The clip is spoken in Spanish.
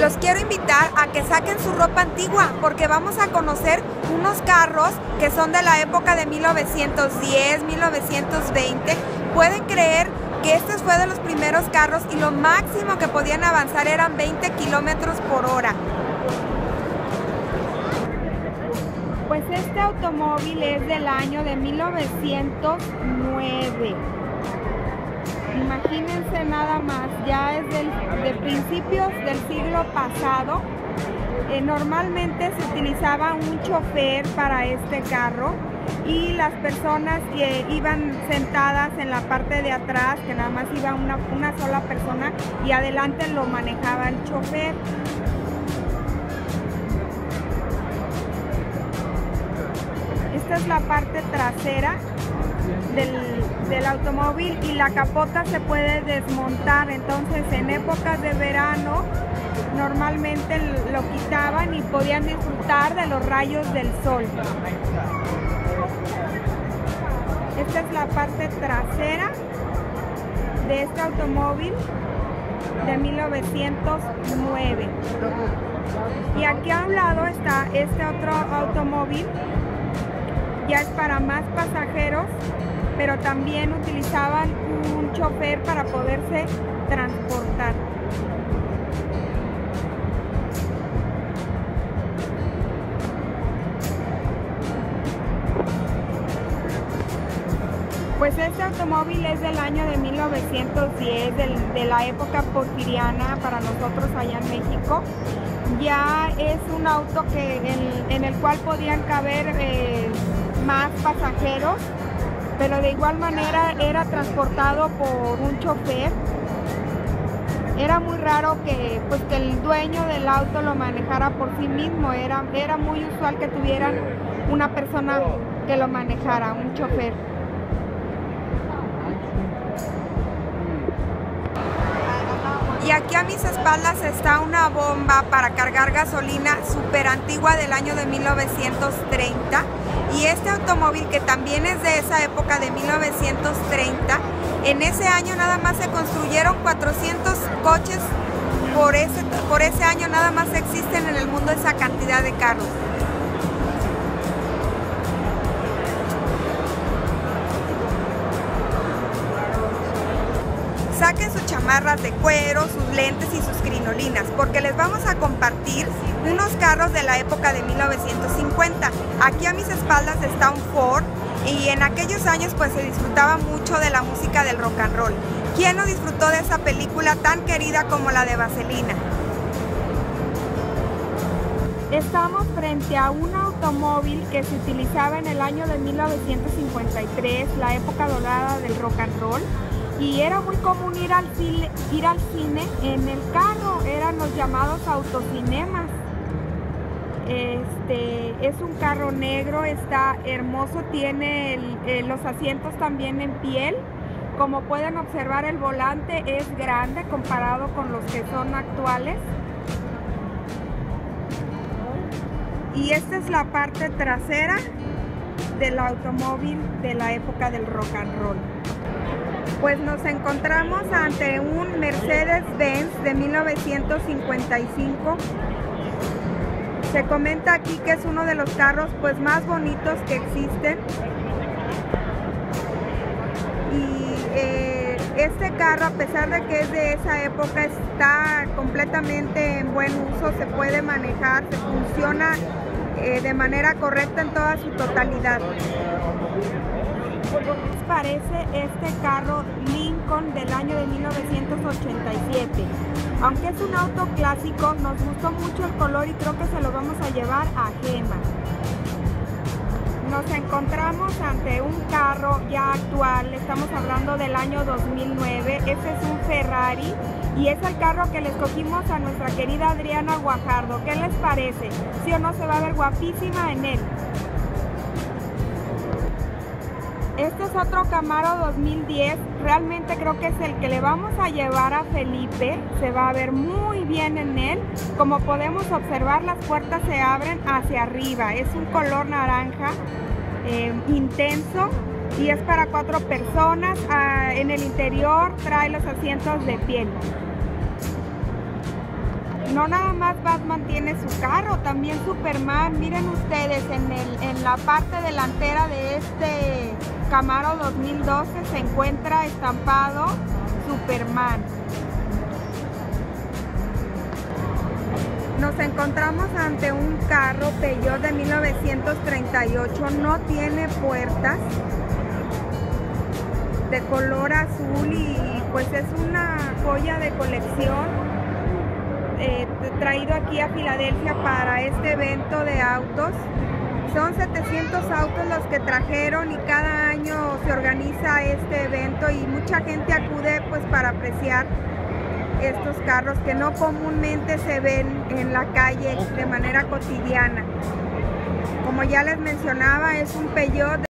los quiero invitar a que saquen su ropa antigua porque vamos a conocer unos carros que son de la época de 1910, 1920. Pueden creer que este fue de los primeros carros y lo máximo que podían avanzar eran 20 kilómetros por hora. Pues este automóvil es del año de 1909. Imagínense nada más, ya es de principios del siglo pasado. Eh, normalmente se utilizaba un chofer para este carro y las personas que iban sentadas en la parte de atrás, que nada más iba una sola persona y adelante lo manejaba el chofer. Esta es la parte trasera del, automóvil y la capota se puede desmontar. Entonces en épocas de verano normalmente lo quitaban y podían disfrutar de los rayos del sol. Esta es la parte trasera de este automóvil de 1909. Y aquí a un lado está este otro automóvil, ya es para más pasajeros, pero también utilizaban un chofer para poderse transportar. Pues este automóvil es del año de 1910, de la época porfiriana para nosotros allá en México. Ya es un auto que, en, el cual podían caber eh, más pasajeros, pero de igual manera era transportado por un chofer. Era muy raro que, pues, que el dueño del auto lo manejara por sí mismo, era, era muy usual que tuvieran una persona que lo manejara, un chofer. Y aquí a mis espaldas está una bomba para cargar gasolina súper antigua del año de 1930. Y este automóvil que también es de esa época de 1930, en ese año nada más se construyeron 400 coches. Por ese, por ese año nada más existen en el mundo esa cantidad de carros. De cuero, sus lentes y sus crinolinas, porque les vamos a compartir unos carros de la época de 1950. Aquí a mis espaldas está un Ford y en aquellos años pues se disfrutaba mucho de la música del rock and roll. ¿Quién no disfrutó de esa película tan querida como la de Vaselina? Estamos frente a un automóvil que se utilizaba en el año de 1953, la época dorada del rock and roll y era muy común ir al, cine, ir al cine en el carro, eran los llamados autocinemas. Este, es un carro negro, está hermoso, tiene eh, los asientos también en piel. Como pueden observar el volante es grande comparado con los que son actuales. Y esta es la parte trasera del automóvil de la época del rock and roll pues nos encontramos ante un Mercedes-Benz de 1955. Se comenta aquí que es uno de los carros pues más bonitos que existen. Y eh, este carro, a pesar de que es de esa época, está completamente en buen uso, se puede manejar, se funciona eh, de manera correcta en toda su totalidad les parece este carro Lincoln del año de 1987? Aunque es un auto clásico, nos gustó mucho el color y creo que se lo vamos a llevar a Gema. Nos encontramos ante un carro ya actual, estamos hablando del año 2009, este es un Ferrari y es el carro que le escogimos a nuestra querida Adriana Guajardo. ¿Qué les parece? ¿Sí o no se va a ver guapísima en él? Otro Camaro 2010, realmente creo que es el que le vamos a llevar a Felipe, se va a ver muy bien en él. Como podemos observar las puertas se abren hacia arriba, es un color naranja eh, intenso y es para cuatro personas. Ah, en el interior trae los asientos de piel. no nada más Batman tiene su carro, también Superman. Miren ustedes, en, el, en la parte delantera de este Camaro 2012 se encuentra estampado Superman. Nos encontramos ante un carro Peugeot de 1938, no tiene puertas, de color azul y pues es una joya de colección eh, traído aquí a Filadelfia para este evento de autos. Son 700 autos los que trajeron y cada año se organiza este evento y mucha gente acude pues para apreciar estos carros que no comúnmente se ven en la calle de manera cotidiana. Como ya les mencionaba, es un Peugeot